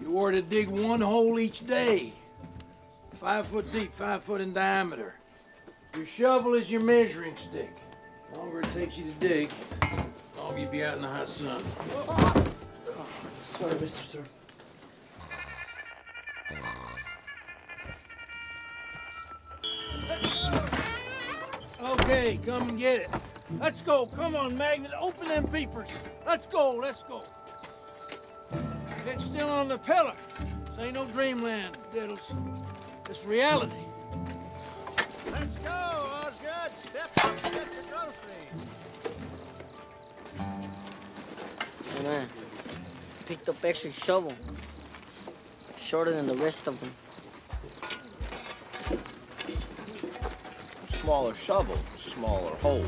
You were to dig one hole each day. Five foot deep, five foot in diameter. Your shovel is your measuring stick. The longer it takes you to dig, the longer you'll be out in the hot sun. Sorry, Mr. Sir. Okay, come and get it. Let's go. Come on, Magnet. Open them peepers. Let's go. Let's go. It's still on the pillar. This ain't no dreamland, Diddles. It's reality. Let's go, Osgood. Step up and get the groceries. Hey man, picked up extra shovel. Shorter than the rest of them. Smaller shovel, smaller hole.